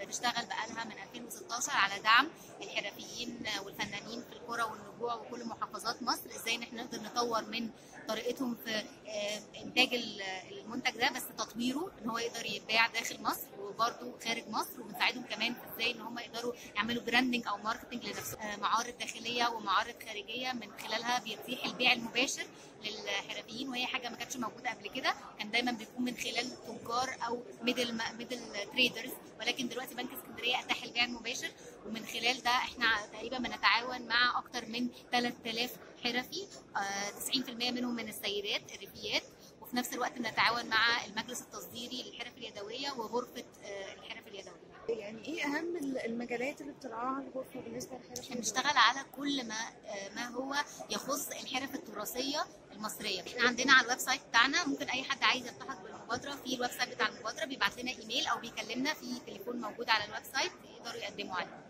بتشتغل بقالها من 2016 على دعم الحرفيين والفنانين في القرى والنجوع وكل محافظات مصر. إزاي إن إحنا نقدر نطور من طريقتهم في آه، إنتاج ال- المنتج ده بس تطويره إن هو يقدر يتباع داخل مصر وبرده خارج مصر وبنساعدهم كمان إزاي إن هم يقدروا يعملوا branding أو marketing لنفسهم. آه، معارض داخلية ومعارض خارجية من خلالها بيتيح البيع المباشر للحرفيين وهي حاجة ما كانتش موجودة قبل كده. كان دايما بيكون من خلال تجار أو middle middle traders ولكن دلوقتي بنك اسكندرية أتاح البيع المباشر. ومن خلال ده إحنا تقريبا بنتعاون مع أكتر من 3000 حرفي آه، 90% منهم من السيدات الريفيات. وفي نفس الوقت بنتعاون مع المجلس التصديري للحرف اليدوية وغرفة آه، الحرف اليدوية. يعني إيه أهم المجالات اللي بترعاها الغرفة بالنسبة للحرف إحنا بنشتغل على كل ما آه، ما هو يخص الحرف التراثية المصرية. إحنا عندنا على ال website بتاعنا ممكن أي حد عايز في ال website بتاع المبادرة بيبعت لنا إيميل أو بيكلمنا في تليفون موجود على ال website يقدروا يقدموا عليه.